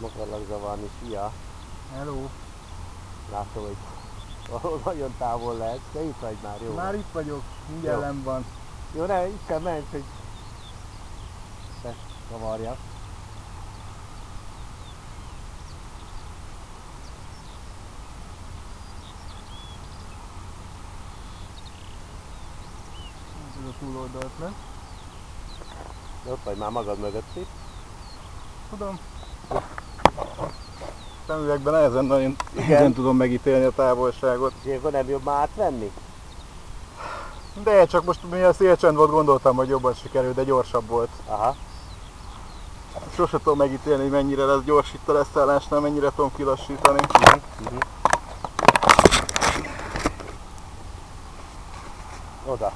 Nem akarlak zavarni, szia! Hello! Látom, hogy valahol nagyon távol lehet, de itt vagy már, jó? Már itt vagyok, mindjárt nem van. Jó, ne, itt sem menj, hogy ne zavarja. Ez a túloldalt le. De ott vagy már magad mögött itt. Tudom. Szemüvegben nehezen nagyon igen. tudom megítélni a távolságot. És akkor nem jobb már átvenni? De csak most mi a szélcsend volt, gondoltam, hogy jobban sikerült, de gyorsabb volt. Aha. Sose tudom megítélni, hogy mennyire lesz gyors itt a leszállásnál, mennyire tudom kilassítani. Oda.